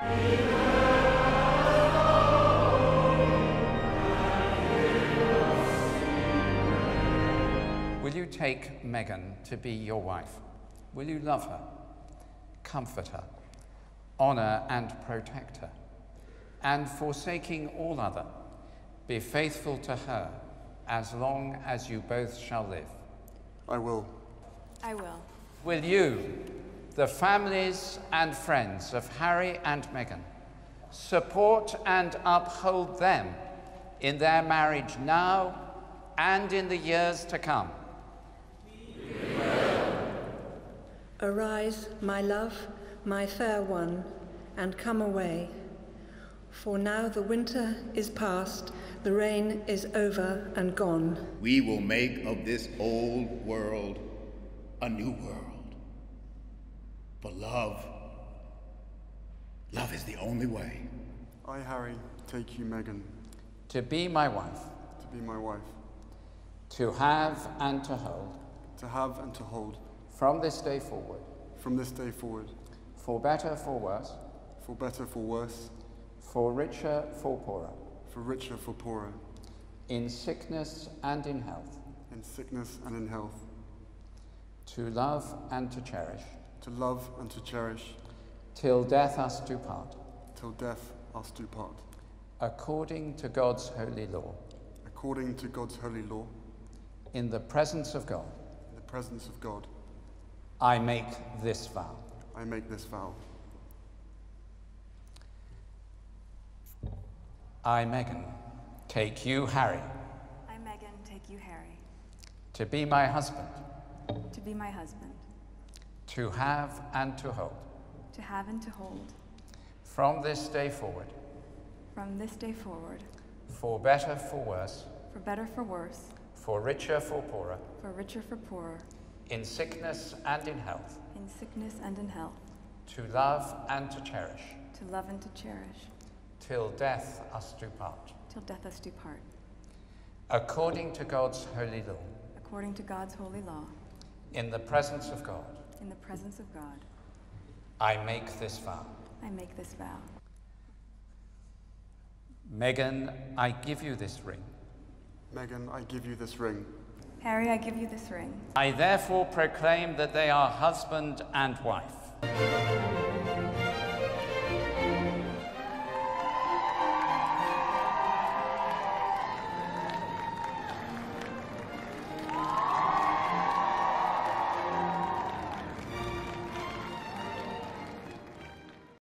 Will you take Meghan to be your wife? Will you love her, comfort her, honour and protect her, and forsaking all other, be faithful to her as long as you both shall live? I will. I will. Will you, the families and friends of Harry and Meghan, support and uphold them in their marriage now and in the years to come? Arise, my love, my fair one, and come away. For now the winter is past, the rain is over and gone. We will make of this old world a new world. For love, love is the only way. I, Harry, take you, Meghan, To be my wife, to be my wife, to have and to hold, to have and to hold, from this day forward, from this day forward, for better, for worse, for better, for worse, for richer, for poorer, for richer, for poorer, in sickness and in health, in sickness and in health, to love and to cherish, to love and to cherish, till death us do part, till death us do part, according to God's holy law, according to God's holy law, in the presence of God, in the presence of God. I make this vow. I make this vow. I, Meghan, take you, Harry, I, Meghan, take you, Harry, to be my husband, to be my husband, to have and to hold, to have and to hold, from this day forward, from this day forward, for better, for worse, for better, for worse, for richer, for poorer, for richer, for poorer, in sickness and in health, in sickness and in health, to love and to cherish, to love and to cherish, till death us do part, till death us do part, according to God's holy law, according to God's holy law, in the presence of God, in the presence of God. I make this vow. I make this vow. Meghan, I give you this ring. Meghan, I give you this ring. Harry, I give you this ring. I therefore proclaim that they are husband and wife.